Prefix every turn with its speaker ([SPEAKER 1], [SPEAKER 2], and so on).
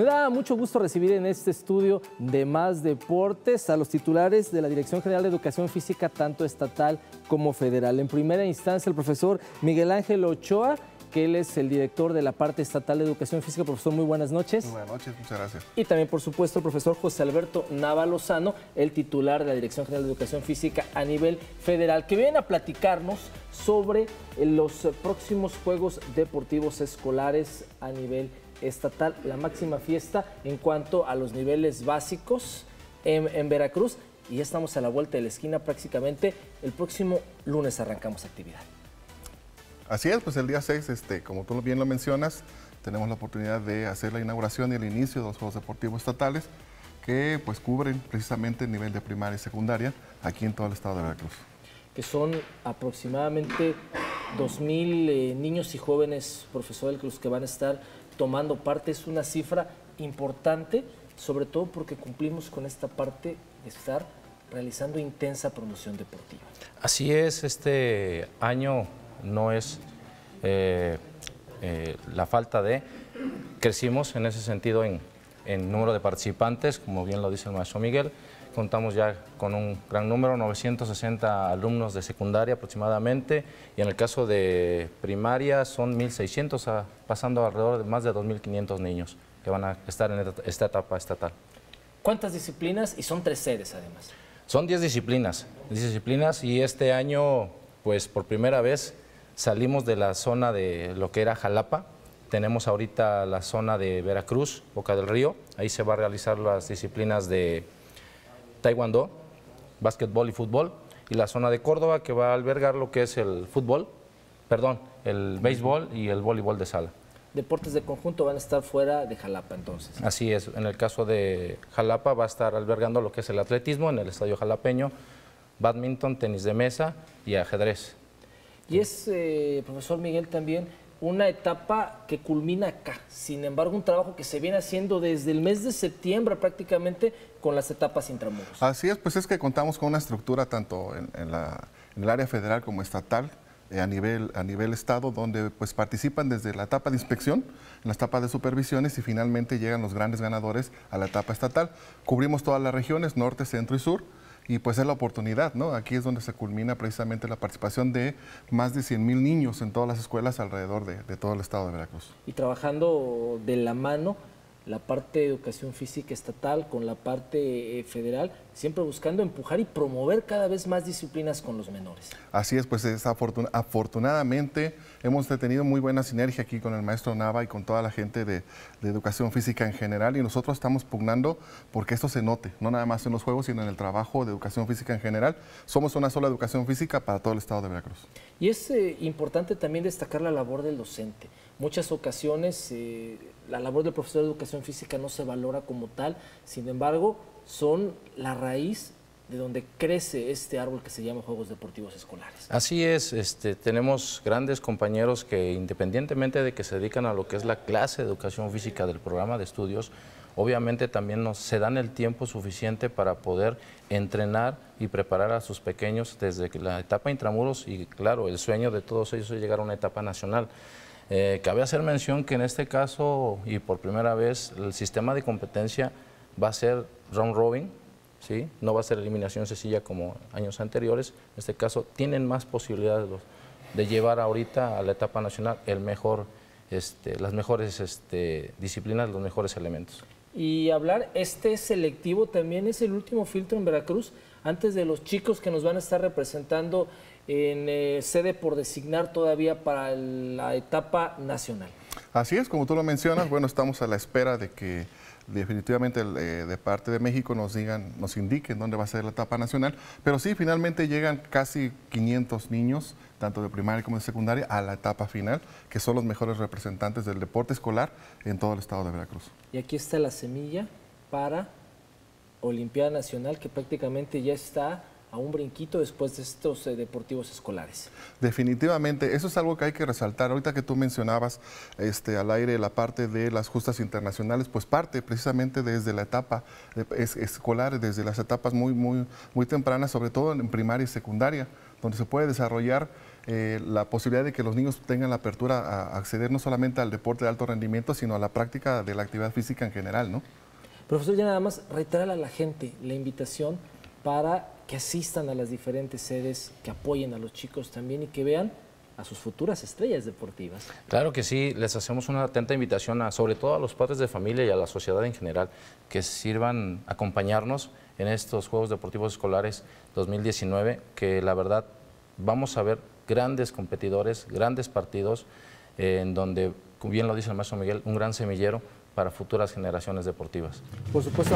[SPEAKER 1] Me da mucho gusto recibir en este estudio de Más Deportes a los titulares de la Dirección General de Educación Física, tanto estatal como federal. En primera instancia, el profesor Miguel Ángel Ochoa, que él es el director de la parte estatal de Educación Física. Profesor, muy buenas noches.
[SPEAKER 2] Muy buenas noches, muchas gracias.
[SPEAKER 1] Y también, por supuesto, el profesor José Alberto Nava Lozano, el titular de la Dirección General de Educación Física a nivel federal, que vienen a platicarnos sobre los próximos Juegos Deportivos Escolares a nivel federal estatal, la máxima fiesta en cuanto a los niveles básicos en, Veracruz. Y ya estamos a la vuelta de la esquina prácticamente. El próximo lunes arrancamos actividad.
[SPEAKER 2] Así es, pues el día 6, este, como tú bien lo mencionas, tenemos la oportunidad de hacer la inauguración y el inicio de los Juegos Deportivos Estatales que pues cubren precisamente el nivel de primaria y secundaria aquí en todo el estado de Veracruz.
[SPEAKER 1] Que son aproximadamente 2.000 eh, niños y jóvenes, profesor Cruz, que van a estar tomando parte es una cifra importante, sobre todo porque cumplimos con esta parte de estar realizando intensa promoción deportiva.
[SPEAKER 3] Así es, este año no es eh, eh, la falta de, crecimos en ese sentido en, en número de participantes, como bien lo dice el maestro Miguel, contamos ya con un gran número, 960 alumnos de secundaria aproximadamente, y en el caso de primaria son 1.600, ah, pasando alrededor de más de 2.500 niños que van a estar en esta etapa estatal.
[SPEAKER 1] ¿Cuántas disciplinas? Y son tres sedes además.
[SPEAKER 3] Son 10 disciplinas, 10 disciplinas y este año, pues por primera vez salimos de la zona de lo que era Jalapa, tenemos ahorita la zona de Veracruz, Boca del Río, ahí se va a realizar las disciplinas de taekwondo, básquetbol y fútbol, y la zona de Córdoba que va a albergar lo que es el fútbol, perdón, el béisbol y el voleibol de sala.
[SPEAKER 1] Deportes de conjunto van a estar fuera de Jalapa entonces.
[SPEAKER 3] Así es, en el caso de Jalapa va a estar albergando lo que es el atletismo en el estadio jalapeño, badminton, tenis de mesa y ajedrez.
[SPEAKER 1] Y es, eh, profesor Miguel, también una etapa que culmina acá. Sin embargo, un trabajo que se viene haciendo desde el mes de septiembre prácticamente con las etapas intramuros.
[SPEAKER 2] Así es, pues es que contamos con una estructura tanto en, el área federal como estatal, eh, a, nivel, a nivel estado, donde pues participan desde la etapa de inspección, en la etapa de supervisiones y finalmente llegan los grandes ganadores a la etapa estatal. Cubrimos todas las regiones, norte, centro y sur y pues es la oportunidad, ¿no? Aquí es donde se culmina precisamente la participación de más de 100 mil niños en todas las escuelas alrededor de, todo el estado de Veracruz.
[SPEAKER 1] Y trabajando de la mano la parte de educación física estatal con la parte eh, federal, siempre buscando empujar y promover cada vez más disciplinas con los menores.
[SPEAKER 2] Así es, pues es afortunadamente hemos tenido muy buena sinergia aquí con el maestro Nava y con toda la gente de, educación física en general y nosotros estamos pugnando porque esto se note, no nada más en los juegos, sino en el trabajo de educación física en general. Somos una sola educación física para todo el estado de Veracruz.
[SPEAKER 1] Y es eh, importante también destacar la labor del docente. Muchas ocasiones eh, la labor del profesor de educación física no se valora como tal, sin embargo, son la raíz de donde crece este árbol que se llama Juegos Deportivos Escolares.
[SPEAKER 3] Así es, este, tenemos grandes compañeros que independientemente de que se dedican a lo que es la clase de educación física del programa de estudios, obviamente también nos, se dan el tiempo suficiente para poder entrenar y preparar a sus pequeños desde la etapa intramuros y claro, el sueño de todos ellos es llegar a una etapa nacional. Eh, cabe hacer mención que en este caso, y por primera vez, el sistema de competencia va a ser round robin, ¿sí? no va a ser eliminación sencilla como años anteriores. En este caso, tienen más posibilidades de llevar ahorita a la etapa nacional el mejor, este, las mejores este, disciplinas, los mejores elementos.
[SPEAKER 1] Y hablar, este selectivo también es el último filtro en Veracruz, antes de los chicos que nos van a estar representando en eh, sede por designar todavía para la etapa nacional.
[SPEAKER 2] Así es, como tú lo mencionas, bueno, estamos a la espera de que definitivamente eh, de parte de México nos digan, nos indiquen dónde va a ser la etapa nacional, pero sí, finalmente llegan casi 500 niños, tanto de primaria como de secundaria, a la etapa final, que son los mejores representantes del deporte escolar en todo el estado de Veracruz.
[SPEAKER 1] Y aquí está la semilla para Olimpiada Nacional, que prácticamente ya está a un brinquito después de estos eh, deportivos escolares.
[SPEAKER 2] Definitivamente, eso es algo que hay que resaltar. Ahorita que tú mencionabas este, al aire la parte de las justas internacionales, pues parte precisamente desde la etapa escolar, desde las etapas muy, muy, muy tempranas, sobre todo en primaria y secundaria, donde se puede desarrollar eh, la posibilidad de que los niños tengan la apertura a acceder no solamente al deporte de alto rendimiento, sino a la práctica de la actividad física en general, ¿no?
[SPEAKER 1] Profesor, ya nada más reiterar a la gente la invitación para que asistan a las diferentes sedes, que apoyen a los chicos también y que vean a sus futuras estrellas deportivas.
[SPEAKER 3] Claro que sí, les hacemos una atenta invitación a, sobre todo a los padres de familia y a la sociedad en general, que sirvan acompañarnos en estos Juegos Deportivos Escolares 2019, que la verdad vamos a ver grandes competidores, grandes partidos, eh, en donde, como bien lo dice el maestro Miguel, un gran semillero para futuras generaciones deportivas.
[SPEAKER 1] Por supuesto,